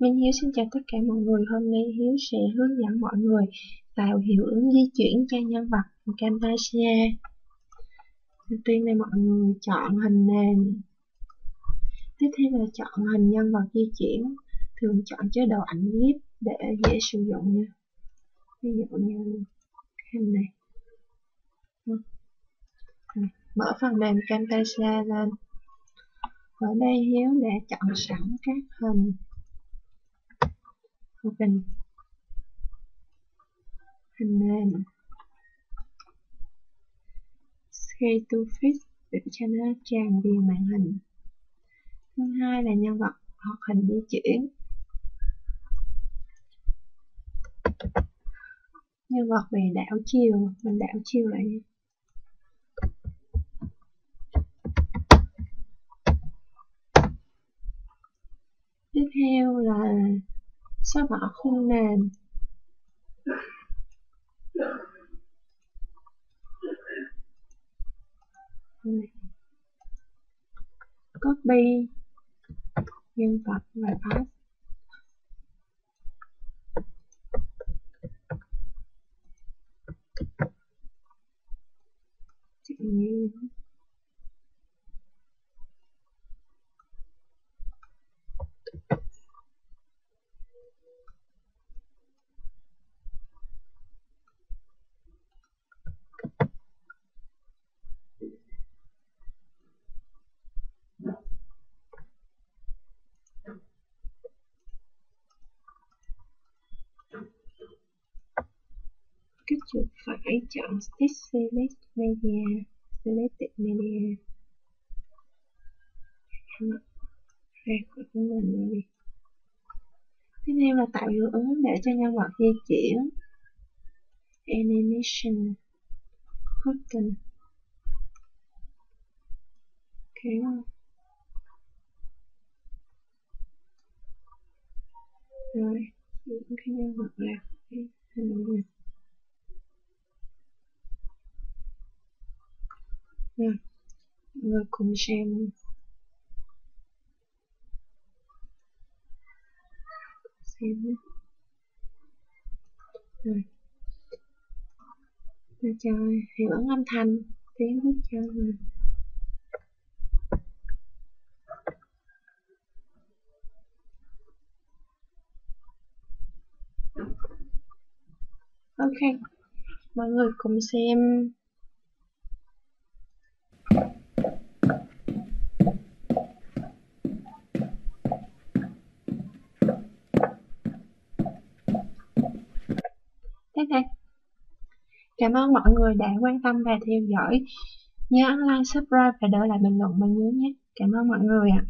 Minh Hiếu xin chào tất cả mọi người. Hôm nay Hiếu sẽ hướng dẫn mọi người tạo hiệu ứng di chuyển cho nhân vật Camtasia. Đầu tiên là mọi người chọn hình nền. Tiếp theo là chọn hình nhân vật di chuyển. Thường chọn chế độ ảnh clip để dễ sử dụng nha. Ví dụ như hình này. Ừ. Mở phần mềm Camtasia lên. Ở đây Hiếu đã chọn sẵn các hình open. Hình nền Scale to fit để cho nó tràn viền màn hình. Thứ hai là nhân vật hoặc hình di chuyển. Nhân vật về đảo chiều mình đảo chiều lại nha tiếp theo là xóa bỏ khung nền copy nhân vật và pass. Chẳng như kích chuột phải chọn Stitch Select Media? Selected Media. Ra khỏi mình đi tiếp theo là tạo hiệu ứng để cho nhân vật di chuyển. Animation button kéo rồi, những cái nhân vật là cái hình này. Rồi mọi người cùng xem xem nhé. Rồi. Tôi cho hiệu ứng âm thanh, tiếng hút cho rồi ok, mọi người cùng xem ha. Cảm ơn mọi người đã quan tâm và theo dõi. Nhớ ấn like, subscribe và để lại bình luận bên dưới nhé. Cảm ơn mọi người ạ.